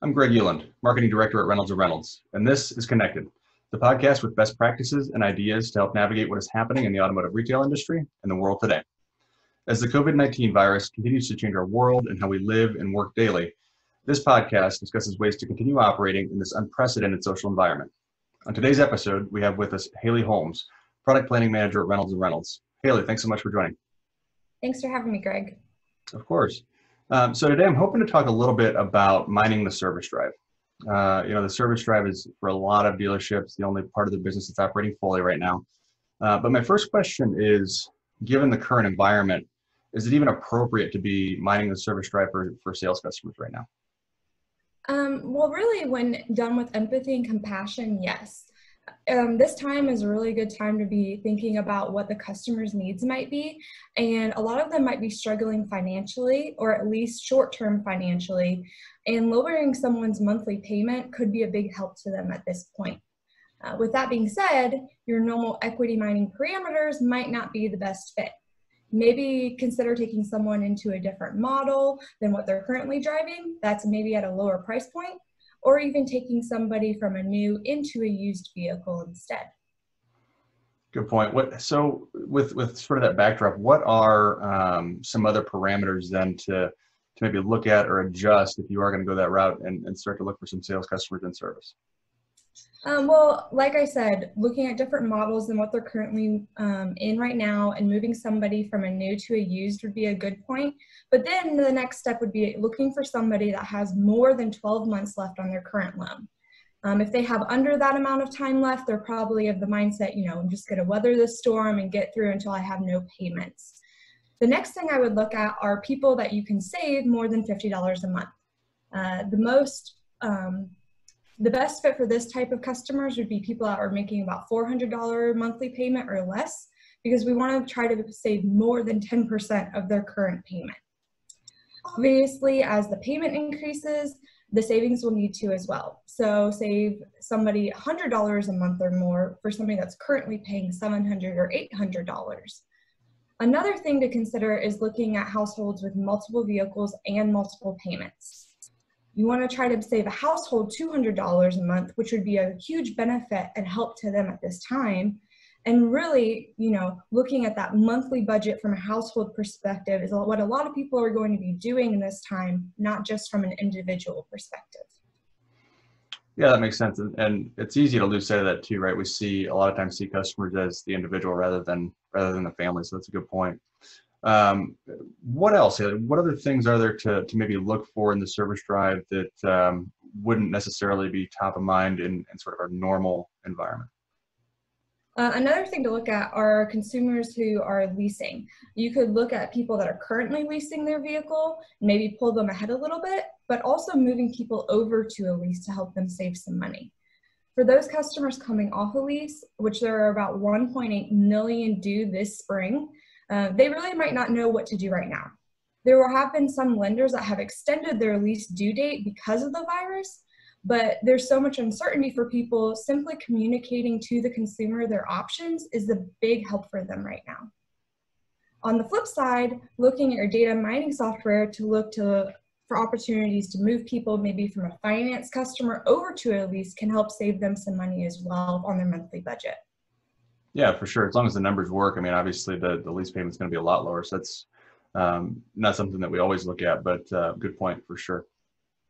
I'm Greg Euland, Marketing Director at Reynolds & Reynolds, and this is Connected, the podcast with best practices and ideas to help navigate what is happening in the automotive retail industry and the world today. As the COVID-19 virus continues to change our world and how we live and work daily, this podcast discusses ways to continue operating in this unprecedented social environment. On today's episode, we have with us Hayley Holmes, Product Planning Manager at Reynolds & Reynolds. Hayley, thanks so much for joining. Thanks for having me, Greg. Of course. Um, so today I'm hoping to talk a little bit about mining the service drive. Uh, you know, the service drive is for a lot of dealerships the only part of the business that's operating fully right now. Uh, but my first question is, given the current environment, is it even appropriate to be mining the service drive for, for sales customers right now? Um, well, really, when done with empathy and compassion, yes um, this time is a really good time to be thinking about what the customer's needs might be. And a lot of them might be struggling financially or at least short term financially. And lowering someone's monthly payment could be a big help to them at this point. Uh, with that being said, your normal equity mining parameters might not be the best fit. Maybe consider taking someone into a different model than what they're currently driving. That's maybe at a lower price point or even taking somebody from a new into a used vehicle instead. Good point. What so with with sort of that backdrop, what are um, some other parameters then to to maybe look at or adjust if you are going to go that route and, and start to look for some sales customers in service? Um, well, like I said, looking at different models than what they're currently um, in right now and moving somebody from a new to a used would be a good point. But then the next step would be looking for somebody that has more than 12 months left on their current loan. Um, if they have under that amount of time left, they're probably of the mindset, you know, I'm just going to weather the storm and get through until I have no payments. The next thing I would look at are people that you can save more than $50 a month. Uh, the most um, the best fit for this type of customers would be people that are making about $400 monthly payment or less because we want to try to save more than 10% of their current payment. Obviously, as the payment increases, the savings will need to as well. So save somebody $100 a month or more for somebody that's currently paying $700 or $800. Another thing to consider is looking at households with multiple vehicles and multiple payments. You want to try to save a household $200 a month, which would be a huge benefit and help to them at this time. And really, you know, looking at that monthly budget from a household perspective is what a lot of people are going to be doing in this time, not just from an individual perspective. Yeah, that makes sense. And, and it's easy to lose sight of that too, right? We see a lot of times see customers as the individual rather than rather than the family. So that's a good point. Um, what else? What other things are there to, to maybe look for in the service drive that um, wouldn't necessarily be top of mind in, in sort of our normal environment? Uh, another thing to look at are consumers who are leasing. You could look at people that are currently leasing their vehicle, maybe pull them ahead a little bit, but also moving people over to a lease to help them save some money. For those customers coming off a lease, which there are about 1.8 million due this spring, uh, they really might not know what to do right now. There have been some lenders that have extended their lease due date because of the virus, but there's so much uncertainty for people, simply communicating to the consumer their options is the big help for them right now. On the flip side, looking at your data mining software to look to for opportunities to move people maybe from a finance customer over to a lease can help save them some money as well on their monthly budget. Yeah, for sure. As long as the numbers work, I mean, obviously the, the lease payment is going to be a lot lower. So that's um, not something that we always look at, but uh, good point for sure.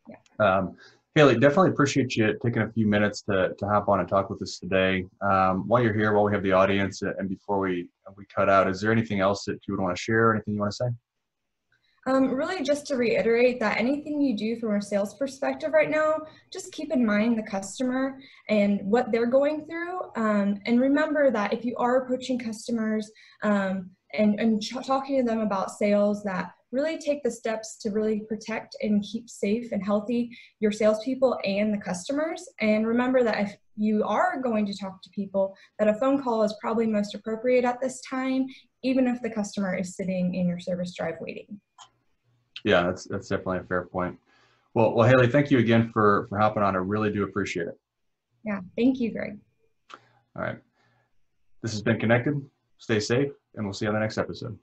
Yeah. Um, Hayley, definitely appreciate you taking a few minutes to, to hop on and talk with us today. Um, while you're here, while we have the audience, and before we we cut out, is there anything else that you would want to share? Anything you want to say? Um, really, just to reiterate that anything you do from a sales perspective right now, just keep in mind the customer and what they're going through. Um, and remember that if you are approaching customers um, and, and talking to them about sales, that really take the steps to really protect and keep safe and healthy your salespeople and the customers. And remember that if you are going to talk to people, that a phone call is probably most appropriate at this time, even if the customer is sitting in your service drive waiting. Yeah, that's that's definitely a fair point. Well, well, Hayley, thank you again for for hopping on. I really do appreciate it. Yeah, thank you, Greg. All right. This has been Connected. Stay safe, and we'll see you on the next episode.